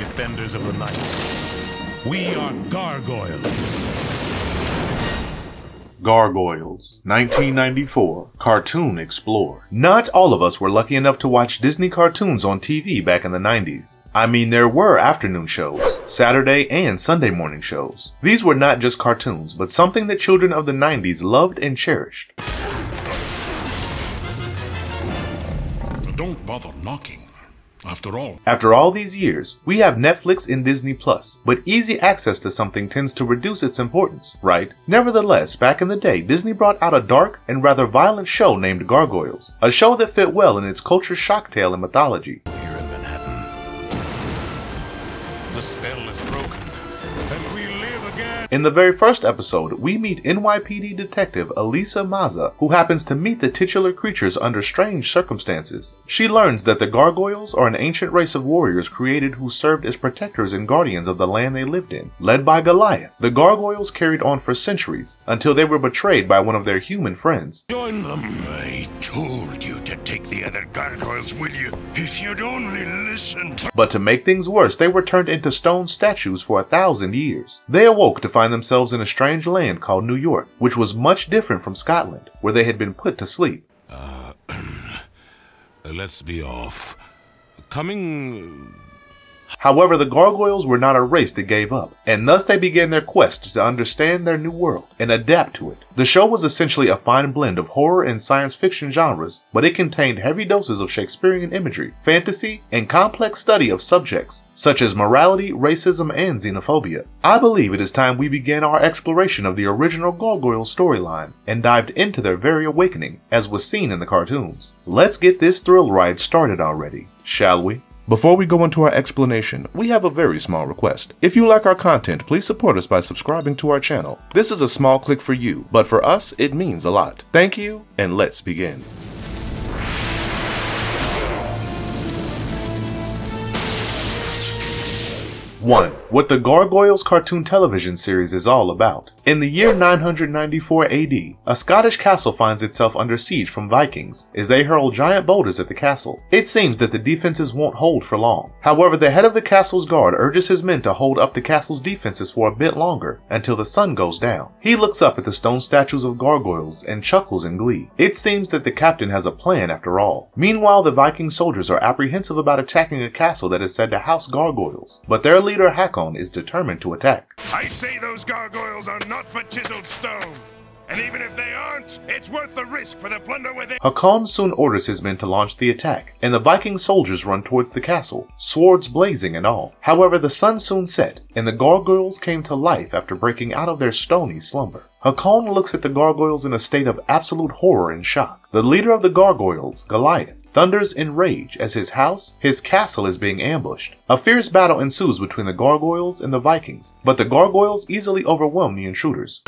defenders of the night. We are gargoyles. Gargoyles, 1994, Cartoon Explorer. Not all of us were lucky enough to watch Disney cartoons on TV back in the 90s. I mean, there were afternoon shows, Saturday and Sunday morning shows. These were not just cartoons, but something that children of the 90s loved and cherished. Don't bother knocking. After all, After all these years, we have Netflix and Disney Plus, but easy access to something tends to reduce its importance, right? Nevertheless, back in the day, Disney brought out a dark and rather violent show named Gargoyles, a show that fit well in its culture shock tale and mythology. In the very first episode, we meet NYPD detective Elisa Maza, who happens to meet the titular creatures under strange circumstances. She learns that the gargoyles are an ancient race of warriors created who served as protectors and guardians of the land they lived in. Led by Goliath, the gargoyles carried on for centuries until they were betrayed by one of their human friends. Join them. I told you to take the other gargoyles with you. If you'd only listened. But to make things worse, they were turned into stone statues for a thousand years. They awoke to find themselves in a strange land called New York, which was much different from Scotland, where they had been put to sleep. Uh, Let's be off. Coming. However, the gargoyles were not a race that gave up, and thus they began their quest to understand their new world and adapt to it. The show was essentially a fine blend of horror and science fiction genres, but it contained heavy doses of Shakespearean imagery, fantasy, and complex study of subjects such as morality, racism, and xenophobia. I believe it is time we began our exploration of the original gargoyle storyline and dived into their very awakening, as was seen in the cartoons. Let's get this thrill ride started already, shall we? Before we go into our explanation, we have a very small request. If you like our content, please support us by subscribing to our channel. This is a small click for you, but for us, it means a lot. Thank you, and let's begin. 1. What the Gargoyles cartoon television series is all about. In the year 994 AD, a Scottish castle finds itself under siege from Vikings as they hurl giant boulders at the castle. It seems that the defenses won't hold for long. However, the head of the castle's guard urges his men to hold up the castle's defenses for a bit longer until the sun goes down. He looks up at the stone statues of gargoyles and chuckles in glee. It seems that the captain has a plan after all. Meanwhile, the Viking soldiers are apprehensive about attacking a castle that is said to house gargoyles, but their leader Hakon is determined to attack. I say those gargoyles are not but chiseled stone. And even if they aren't, it's worth the risk for the plunder within. Hakon soon orders his men to launch the attack, and the Viking soldiers run towards the castle, swords blazing and all. However, the sun soon set, and the gargoyles came to life after breaking out of their stony slumber. Hakon looks at the gargoyles in a state of absolute horror and shock. The leader of the gargoyles, Goliath, thunders in rage as his house, his castle is being ambushed. A fierce battle ensues between the gargoyles and the Vikings, but the gargoyles easily overwhelm the intruders.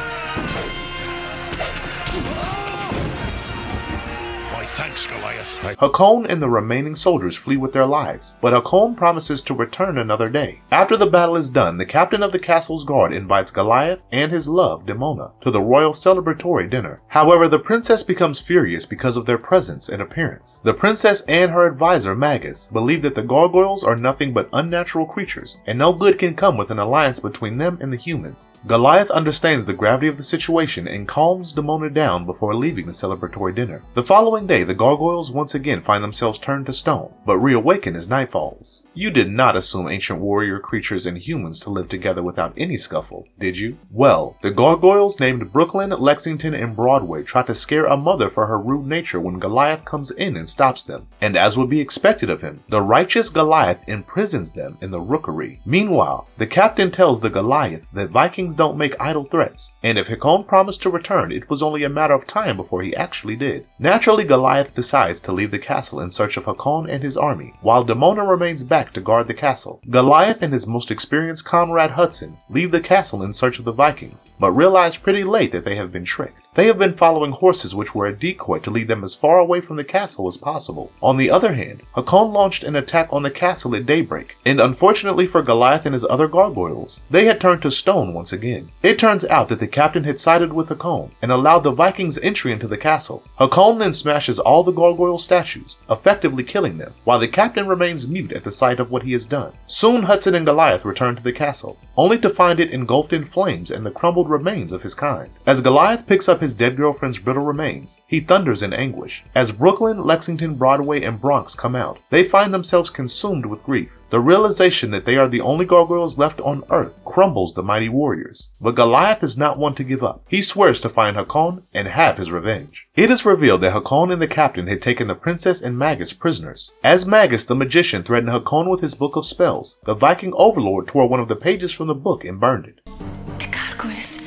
Thanks, Goliath. Hakon and the remaining soldiers flee with their lives, but Hakon promises to return another day. After the battle is done, the captain of the castle's guard invites Goliath and his love, Demona, to the royal celebratory dinner. However, the princess becomes furious because of their presence and appearance. The princess and her advisor, Magus, believe that the gargoyles are nothing but unnatural creatures, and no good can come with an alliance between them and the humans. Goliath understands the gravity of the situation and calms Demona down before leaving the celebratory dinner. The following day, the gargoyles once again find themselves turned to stone, but reawaken as night falls. You did not assume ancient warrior creatures and humans to live together without any scuffle, did you? Well, the gargoyles named Brooklyn, Lexington, and Broadway try to scare a mother for her rude nature when Goliath comes in and stops them. And as would be expected of him, the righteous Goliath imprisons them in the rookery. Meanwhile, the captain tells the Goliath that Vikings don't make idle threats, and if Hakon promised to return, it was only a matter of time before he actually did. Naturally, Goliath decides to leave the castle in search of Hakon and his army, while Demona remains back to guard the castle. Goliath and his most experienced comrade Hudson leave the castle in search of the Vikings, but realize pretty late that they have been tricked. They have been following horses which were a decoy to lead them as far away from the castle as possible. On the other hand, Hakon launched an attack on the castle at daybreak, and unfortunately for Goliath and his other gargoyles, they had turned to stone once again. It turns out that the captain had sided with Hakon and allowed the Vikings entry into the castle. Hakon then smashes all the gargoyle statues, effectively killing them, while the captain remains mute at the sight of what he has done. Soon Hudson and Goliath return to the castle, only to find it engulfed in flames and the crumbled remains of his kind. As Goliath picks up his dead girlfriend's brittle remains, he thunders in anguish. As Brooklyn, Lexington, Broadway, and Bronx come out, they find themselves consumed with grief. The realization that they are the only gargoyles left on Earth crumbles the mighty warriors. But Goliath is not one to give up. He swears to find Hakon and have his revenge. It is revealed that Hakon and the captain had taken the princess and Magus prisoners. As Magus the magician threatened Hakon with his book of spells, the Viking overlord tore one of the pages from the book and burned it. The gargoyles.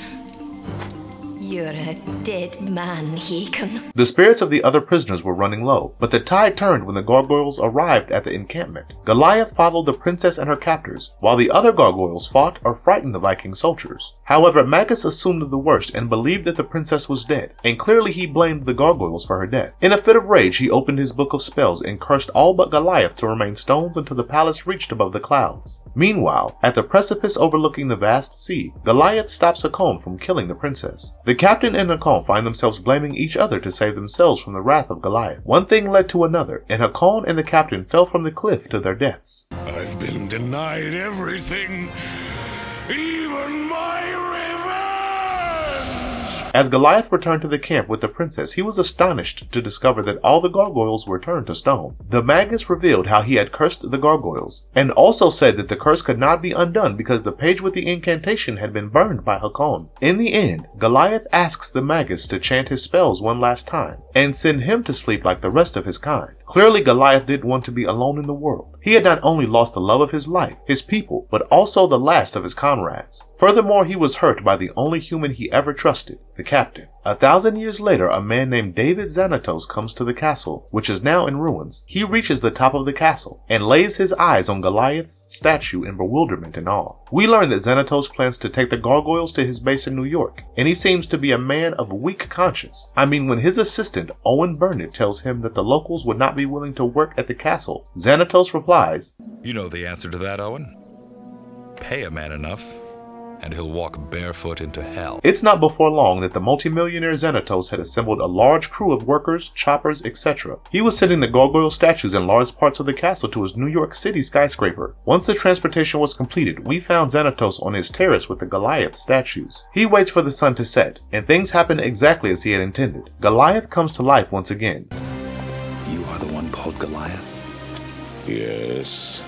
You're a dead man, Hakon. The spirits of the other prisoners were running low, but the tide turned when the gargoyles arrived at the encampment. Goliath followed the princess and her captors, while the other gargoyles fought or frightened the Viking soldiers. However, Magus assumed the worst and believed that the princess was dead, and clearly he blamed the gargoyles for her death. In a fit of rage, he opened his book of spells and cursed all but Goliath to remain stones until the palace reached above the clouds. Meanwhile, at the precipice overlooking the vast sea, Goliath stops Hakon from killing the princess. The captain and Hakon find themselves blaming each other to save themselves from the wrath of Goliath. One thing led to another, and Hakon and the captain fell from the cliff to their deaths. I've been denied everything, even my revenge! As Goliath returned to the camp with the princess, he was astonished to discover that all the gargoyles were turned to stone. The Magus revealed how he had cursed the gargoyles, and also said that the curse could not be undone because the page with the incantation had been burned by Hakon. In the end, Goliath asks the Magus to chant his spells one last time, and send him to sleep like the rest of his kind. Clearly, Goliath didn't want to be alone in the world. He had not only lost the love of his life, his people, but also the last of his comrades. Furthermore, he was hurt by the only human he ever trusted, the captain. A thousand years later, a man named David Xanatos comes to the castle, which is now in ruins. He reaches the top of the castle and lays his eyes on Goliath's statue in bewilderment and awe. We learn that Xanatos plans to take the gargoyles to his base in New York, and he seems to be a man of weak conscience. I mean, when his assistant, Owen Burnett, tells him that the locals would not be willing to work at the castle, Xanatos replies, You know the answer to that, Owen. Pay a man enough, and he'll walk barefoot into hell. It's not before long that the multimillionaire Xanatos had assembled a large crew of workers, choppers, etc. He was sending the gargoyle statues in large parts of the castle to his New York City skyscraper. Once the transportation was completed, we found Xanatos on his terrace with the Goliath statues. He waits for the sun to set, and things happen exactly as he had intended. Goliath comes to life once again. You are the one called Goliath? Yes.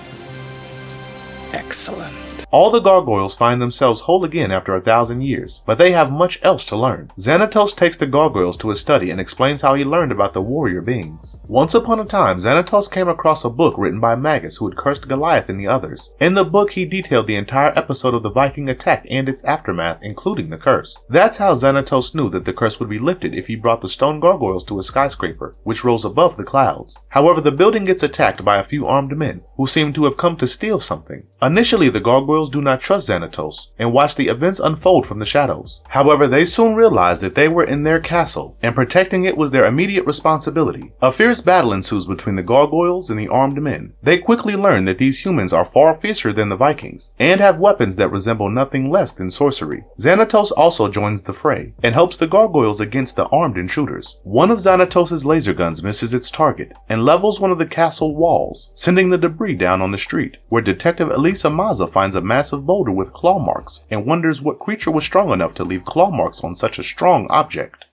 Excellent. All the gargoyles find themselves whole again after a thousand years, but they have much else to learn. Xanatos takes the gargoyles to his study and explains how he learned about the warrior beings. Once upon a time, Xanatos came across a book written by Magus who had cursed Goliath and the others. In the book, he detailed the entire episode of the Viking attack and its aftermath, including the curse. That's how Xanatos knew that the curse would be lifted if he brought the stone gargoyles to a skyscraper, which rose above the clouds. However, the building gets attacked by a few armed men, who seem to have come to steal something. Initially, the gargoyles do not trust Xanatos and watch the events unfold from the shadows. However, they soon realize that they were in their castle and protecting it was their immediate responsibility. A fierce battle ensues between the gargoyles and the armed men. They quickly learn that these humans are far fiercer than the Vikings and have weapons that resemble nothing less than sorcery. Xanatos also joins the fray and helps the gargoyles against the armed intruders. One of Xanatos' laser guns misses its target and levels one of the castle walls, sending the debris down on the street, where Detective Elisa Maza finds a massive boulder with claw marks and wonders what creature was strong enough to leave claw marks on such a strong object.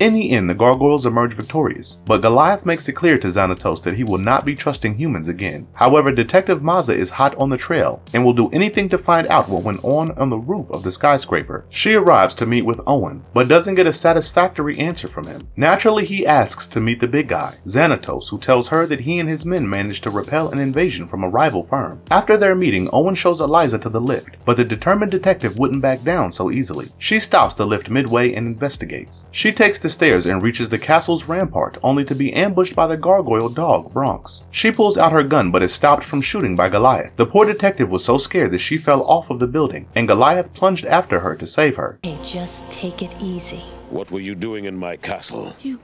In the end, the gargoyles emerge victorious, but Goliath makes it clear to Xanatos that he will not be trusting humans again. However, Detective Maza is hot on the trail and will do anything to find out what went on on the roof of the skyscraper. She arrives to meet with Owen, but doesn't get a satisfactory answer from him. Naturally, he asks to meet the big guy, Xanatos, who tells her that he and his men managed to repel an invasion from a rival firm. After their meeting, Owen shows Elisa to the lift, but the determined detective wouldn't back down so easily. She stops the lift midway and investigates. She takes the stairs and reaches the castle's rampart, only to be ambushed by the gargoyle dog, Bronx. She pulls out her gun but is stopped from shooting by Goliath. The poor detective was so scared that she fell off of the building, and Goliath plunged after her to save her. Hey, just take it easy. What were you doing in my castle? You.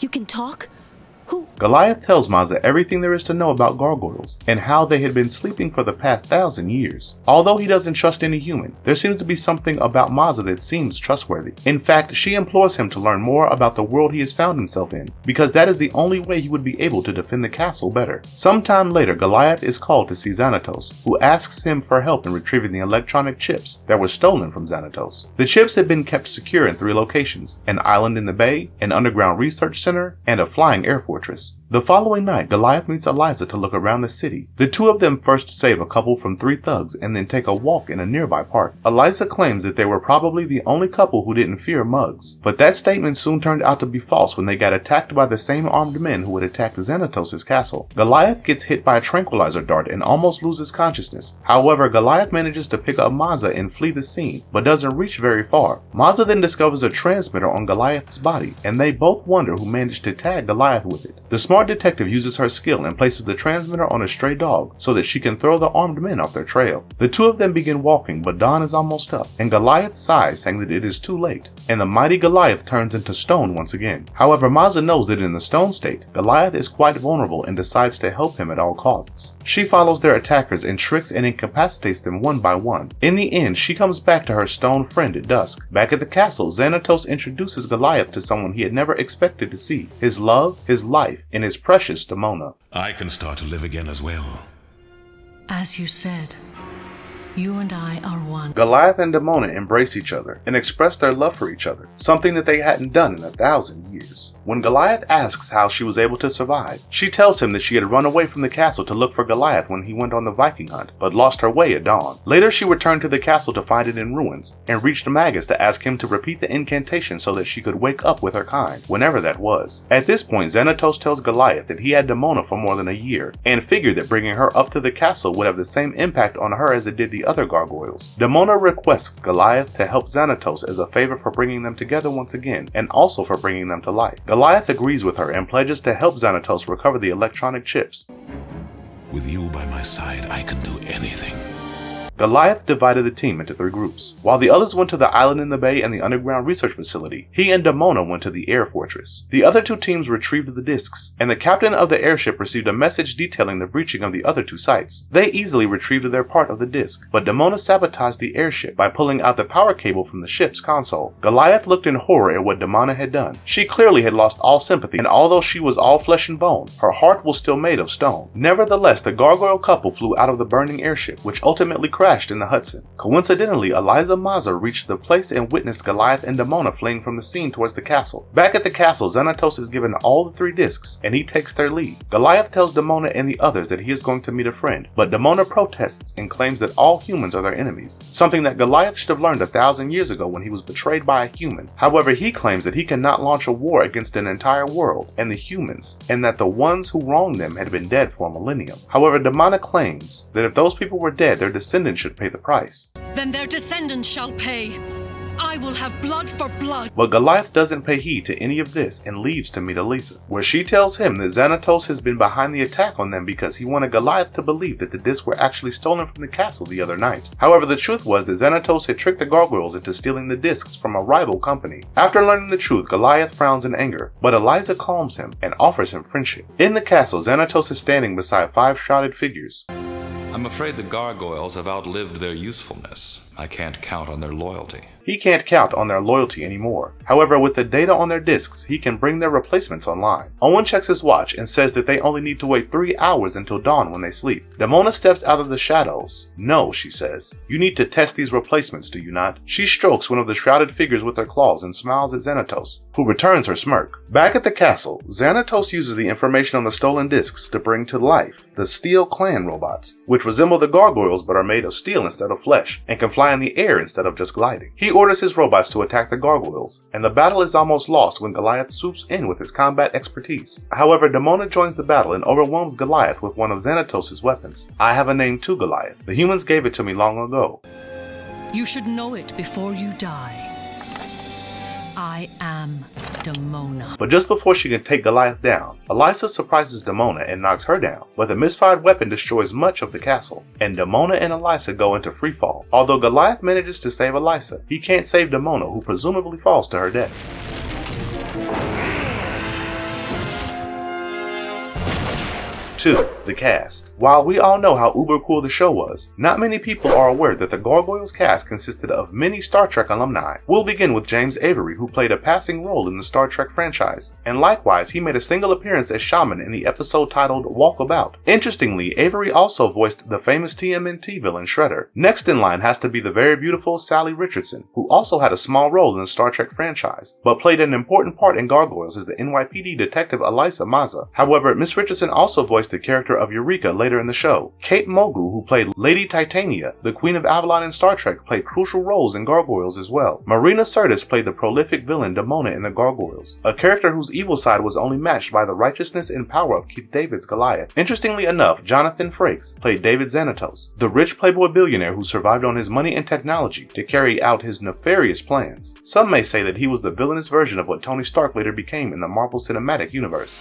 you can talk? Who? Goliath tells Maza everything there is to know about gargoyles and how they had been sleeping for the past thousand years. Although he doesn't trust any human, there seems to be something about Maza that seems trustworthy. In fact, she implores him to learn more about the world he has found himself in, because that is the only way he would be able to defend the castle better. Sometime later, Goliath is called to see Xanatos, who asks him for help in retrieving the electronic chips that were stolen from Xanatos. The chips had been kept secure in three locations, an island in the bay, an underground research center, and a flying air fortress. The following night, Goliath meets Elisa to look around the city. The two of them first save a couple from three thugs and then take a walk in a nearby park. Elisa claims that they were probably the only couple who didn't fear mugs, but that statement soon turned out to be false when they got attacked by the same armed men who had attacked Xanatos' castle. Goliath gets hit by a tranquilizer dart and almost loses consciousness. However, Goliath manages to pick up Maza and flee the scene, but doesn't reach very far. Maza then discovers a transmitter on Goliath's body, and they both wonder who managed to tag Goliath with it. The smart detective uses her skill and places the transmitter on a stray dog so that she can throw the armed men off their trail. The two of them begin walking, but dawn is almost up, and Goliath sighs saying that it is too late, and the mighty Goliath turns into stone once again. However, Maza knows that in the stone state, Goliath is quite vulnerable and decides to help him at all costs. She follows their attackers and tricks and incapacitates them one by one. In the end, she comes back to her stone friend at dusk. Back at the castle, Xanatos introduces Goliath to someone he had never expected to see, his love, his life, and his precious Demona. I can start to live again as well. As you said, you and I are one. Goliath and Demona embrace each other and express their love for each other, something that they hadn't done in a thousand years. When Goliath asks how she was able to survive, she tells him that she had run away from the castle to look for Goliath when he went on the Viking hunt, but lost her way at dawn. Later, she returned to the castle to find it in ruins, and reached Magus to ask him to repeat the incantation so that she could wake up with her kind, whenever that was. At this point, Xanatos tells Goliath that he had Demona for more than a year, and figured that bringing her up to the castle would have the same impact on her as it did the other gargoyles. Demona requests Goliath to help Xanatos as a favor for bringing them together once again, and also for bringing them to life. Goliath agrees with her and pledges to help Xanatos recover the electronic chips. With you by my side, I can do anything. Goliath divided the team into three groups. While the others went to the island in the bay and the underground research facility, he and Demona went to the air fortress. The other two teams retrieved the discs, and the captain of the airship received a message detailing the breaching of the other two sites. They easily retrieved their part of the disc, but Demona sabotaged the airship by pulling out the power cable from the ship's console. Goliath looked in horror at what Demona had done. She clearly had lost all sympathy, and although she was all flesh and bone, her heart was still made of stone. Nevertheless, the gargoyle couple flew out of the burning airship, which ultimately crashed crashed in the Hudson. Coincidentally, Elisa Maza reached the place and witnessed Goliath and Demona fleeing from the scene towards the castle. Back at the castle, Xanatos is given all the three discs, and he takes their lead. Goliath tells Demona and the others that he is going to meet a friend, but Demona protests and claims that all humans are their enemies, something that Goliath should have learned a thousand years ago when he was betrayed by a human. However, he claims that he cannot launch a war against an entire world and the humans, and that the ones who wronged them had been dead for a millennium. However, Demona claims that if those people were dead, their descendants should pay the price. Then their descendants shall pay. I will have blood for blood. But Goliath doesn't pay heed to any of this and leaves to meet Elisa, where she tells him that Xanatos has been behind the attack on them because he wanted Goliath to believe that the discs were actually stolen from the castle the other night. However, the truth was that Xanatos had tricked the gargoyles into stealing the discs from a rival company. After learning the truth, Goliath frowns in anger, but Elisa calms him and offers him friendship. In the castle, Xanatos is standing beside five shrouded figures. I'm afraid the gargoyles have outlived their usefulness. I can't count on their loyalty. He can't count on their loyalty anymore. However, with the data on their discs, he can bring their replacements online. Owen checks his watch and says that they only need to wait three hours until dawn when they sleep. Demona steps out of the shadows. No, she says. You need to test these replacements, do you not? She strokes one of the shrouded figures with her claws and smiles at Xanatos, who returns her smirk. Back at the castle, Xanatos uses the information on the stolen discs to bring to life the Steel Clan robots, which resemble the gargoyles but are made of steel instead of flesh, and can fly in the air instead of just gliding. He orders his robots to attack the gargoyles, and the battle is almost lost when Goliath swoops in with his combat expertise. However, Demona joins the battle and overwhelms Goliath with one of Xanatos' weapons. I have a name too, Goliath. The humans gave it to me long ago. You should know it before you die. I am Demona. But just before she can take Goliath down, Elisa surprises Demona and knocks her down, but the misfired weapon destroys much of the castle, and Demona and Elisa go into freefall. Although Goliath manages to save Elisa, he can't save Demona who presumably falls to her death. 2. The cast. While we all know how uber cool the show was, not many people are aware that the Gargoyles cast consisted of many Star Trek alumni. We'll begin with James Avery, who played a passing role in the Star Trek franchise, and likewise he made a single appearance as Shaman in the episode titled Walkabout. Interestingly, Avery also voiced the famous TMNT villain Shredder. Next in line has to be the very beautiful Salli Richardson, who also had a small role in the Star Trek franchise, but played an important part in Gargoyles as the NYPD detective Elisa Maza. However, Miss Richardson also voiced the character of Eureka later in the show. Kate Mulgrew, who played Lady Titania, the Queen of Avalon in Star Trek, played crucial roles in Gargoyles as well. Marina Sirtis played the prolific villain Demona in the Gargoyles, a character whose evil side was only matched by the righteousness and power of Keith David's Goliath. Interestingly enough, Jonathan Frakes played David Xanatos, the rich playboy billionaire who survived on his money and technology to carry out his nefarious plans. Some may say that he was the villainous version of what Tony Stark later became in the Marvel Cinematic Universe.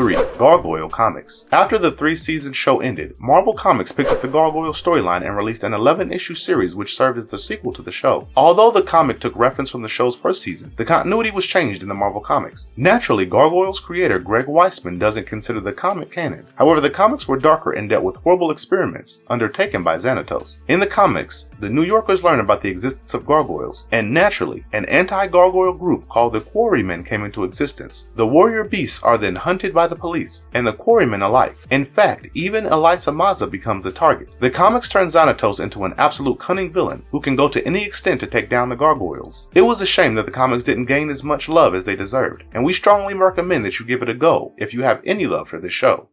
3. Gargoyle Comics. After the three season show ended, Marvel Comics picked up the Gargoyle storyline and released an 11 issue series which served as the sequel to the show. Although the comic took reference from the show's first season, the continuity was changed in the Marvel Comics. Naturally, Gargoyle's creator Greg Weisman doesn't consider the comic canon. However, the comics were darker and dealt with horrible experiments undertaken by Xanatos. In the comics, the New Yorkers learn about the existence of gargoyles, and naturally, an anti gargoyle group called the Quarrymen came into existence. The warrior beasts are then hunted by the police, and the quarrymen alike. In fact, even Elisa Maza becomes a target. The comics turn Xanatos into an absolute cunning villain who can go to any extent to take down the gargoyles. It was a shame that the comics didn't gain as much love as they deserved, and we strongly recommend that you give it a go if you have any love for this show.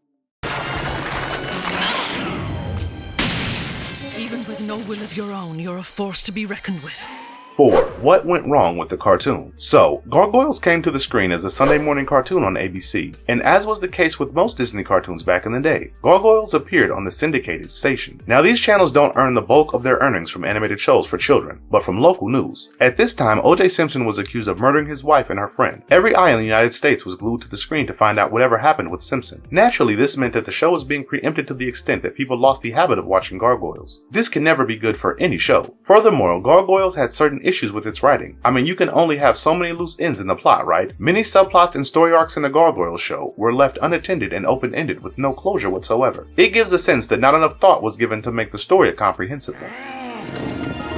Even with no will of your own, you're a force to be reckoned with. 4. What went wrong with the cartoon? So, Gargoyles came to the screen as a Sunday morning cartoon on ABC, and as was the case with most Disney cartoons back in the day, Gargoyles appeared on the syndicated station. Now, these channels don't earn the bulk of their earnings from animated shows for children, but from local news. At this time, O.J. Simpson was accused of murdering his wife and her friend. Every eye in the United States was glued to the screen to find out whatever happened with Simpson. Naturally, this meant that the show was being preempted to the extent that people lost the habit of watching Gargoyles. This can never be good for any show. Furthermore, Gargoyles had certain issues with its writing. I mean, you can only have so many loose ends in the plot, right? Many subplots and story arcs in the Gargoyle show were left unattended and open-ended with no closure whatsoever. It gives a sense that not enough thought was given to make the story a comprehensive one.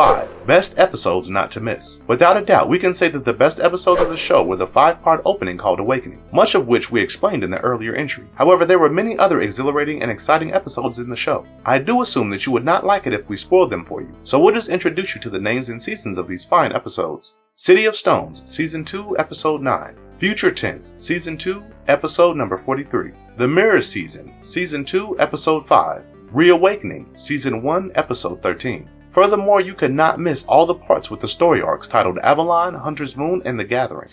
5. Best episodes not to miss. Without a doubt, we can say that the best episodes of the show were the five-part opening called Awakening, much of which we explained in the earlier entry. However, there were many other exhilarating and exciting episodes in the show. I do assume that you would not like it if we spoiled them for you, so we'll just introduce you to the names and seasons of these fine episodes. City of Stones, Season 2, Episode 9. Future Tense, Season 2, Episode number 43. The Mirror Season, Season 2, Episode 5. Reawakening, Season 1, Episode 13. Furthermore, you could not miss all the parts with the story arcs titled Avalon, Hunter's Moon, and The Gathering.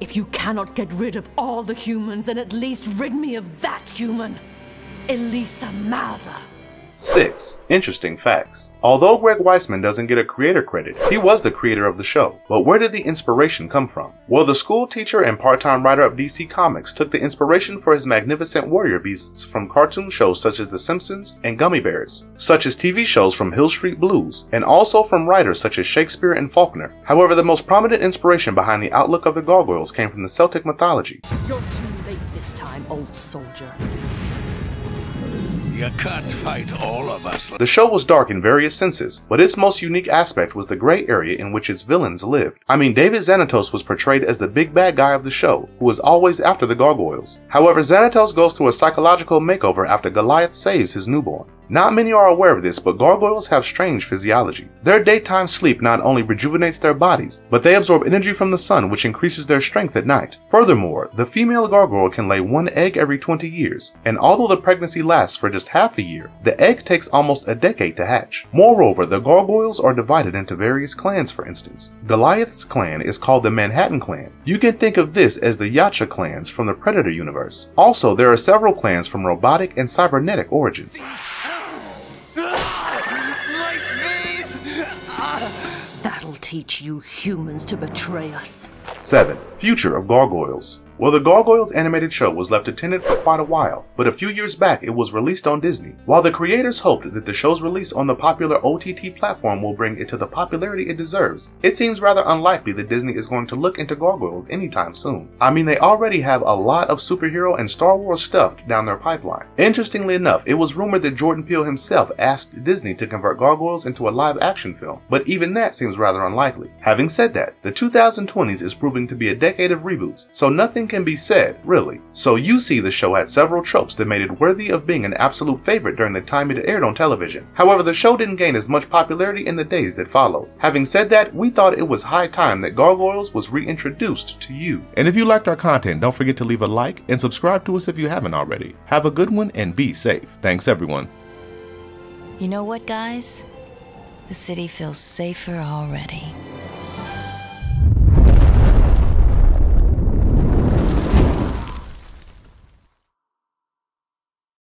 If you cannot get rid of all the humans, then at least rid me of that human. Elisa Maza. 6. Interesting facts. Although Greg Weisman doesn't get a creator credit, he was the creator of the show. But where did the inspiration come from? Well, the school teacher and part-time writer of DC Comics took the inspiration for his magnificent warrior beasts from cartoon shows such as The Simpsons and Gummi Bears, such as TV shows from Hill Street Blues, and also from writers such as Shakespeare and Faulkner. However, the most prominent inspiration behind the outlook of the gargoyles came from the Celtic mythology. You're too late this time, old soldier. You can't fight all of us. The show was dark in various senses, but its most unique aspect was the gray area in which its villains lived. I mean, David Xanatos was portrayed as the big bad guy of the show, who was always after the gargoyles. However, Xanatos goes through a psychological makeover after Goliath saves his newborn. Not many are aware of this, but gargoyles have strange physiology. Their daytime sleep not only rejuvenates their bodies, but they absorb energy from the sun, which increases their strength at night. Furthermore, the female gargoyle can lay one egg every 20 years, and although the pregnancy lasts for just half a year, the egg takes almost a decade to hatch. Moreover, the gargoyles are divided into various clans, for instance. Goliath's clan is called the Manhattan clan. You can think of this as the Yautja clans from the Predator universe. Also, there are several clans from robotic and cybernetic origins. Teach you humans to betray us. 7. Future of Gargoyles well, the Gargoyles animated show was left attended for quite a while, but a few years back it was released on Disney. While the creators hoped that the show's release on the popular OTT platform will bring it to the popularity it deserves, it seems rather unlikely that Disney is going to look into Gargoyles anytime soon. I mean, they already have a lot of superhero and Star Wars stuff down their pipeline. Interestingly enough, it was rumored that Jordan Peele himself asked Disney to convert Gargoyles into a live action film, but even that seems rather unlikely. Having said that, the 2020s is proving to be a decade of reboots, so nothing nothing can be said, really. So you see the show had several tropes that made it worthy of being an absolute favorite during the time it aired on television. However, the show didn't gain as much popularity in the days that followed. Having said that, we thought it was high time that Gargoyles was reintroduced to you. And if you liked our content, don't forget to leave a like and subscribe to us if you haven't already. Have a good one and be safe. Thanks everyone. You know what, guys? The city feels safer already.